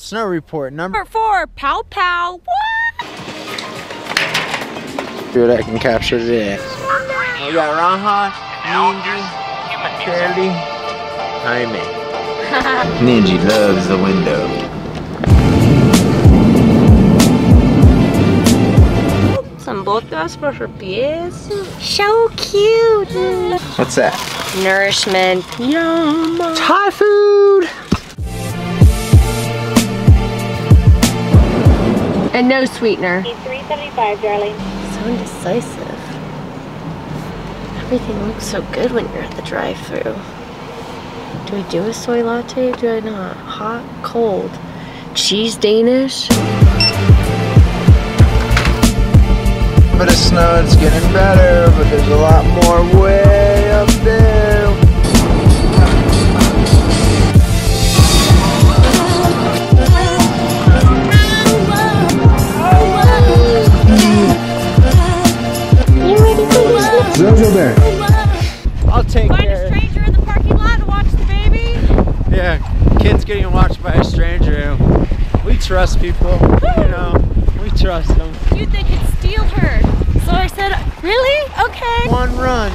Snow report number Number four, pow pow. What? See what I can capture today. Oh, we got Ranha, Ninja, Charlie, Jaime. Ninja loves the window. Some botas for her pies. So cute. What's that? Nourishment. Yum. Thai food. And no sweetener. He's 375, darling. So indecisive. Everything looks so good when you're at the drive-through. Do I do a soy latte? Do I not? Hot, cold, cheese Danish. But it's snow, it's getting better, but there's a lot more way take Find care. a stranger in the parking lot and watch the baby. Yeah, kids getting watched by a stranger. We trust people, you know. We trust them. Dude, they could steal her. So I said, really? Okay. One run.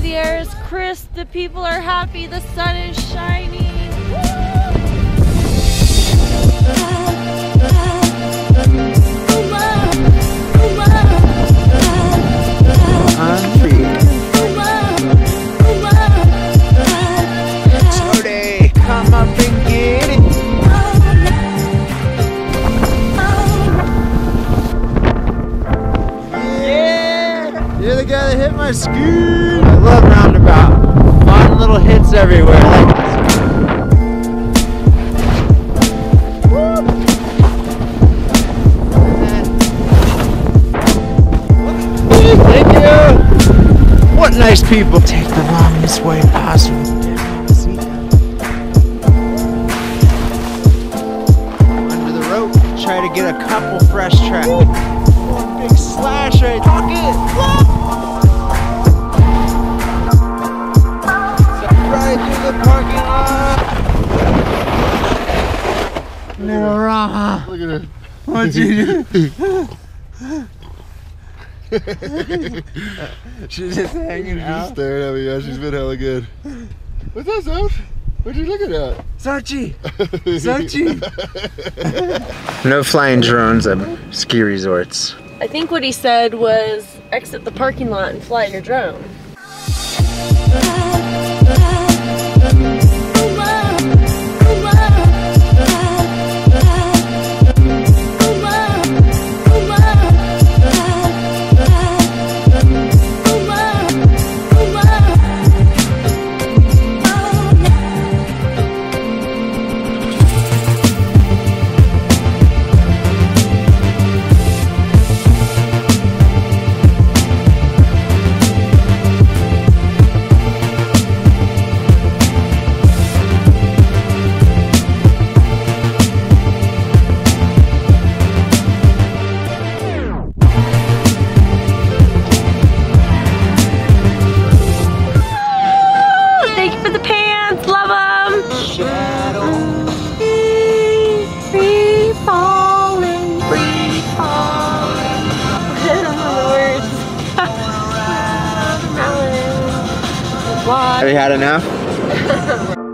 The air is crisp. The people are happy. The sun is shining. Guy that hit my ski. I love roundabout. Fun little hits everywhere. Like Thank you. What nice people. Take the longest way possible. Under the rope. Try to get a couple fresh tracks. One big slash right. Tuck it. What'd you do? She's just hanging She's out. staring at me. Yeah, she's been hella good. What's that, Soph? What you looking at? Sochi! Sochi! no flying drones at ski resorts. I think what he said was exit the parking lot and fly your drone. Have you had enough?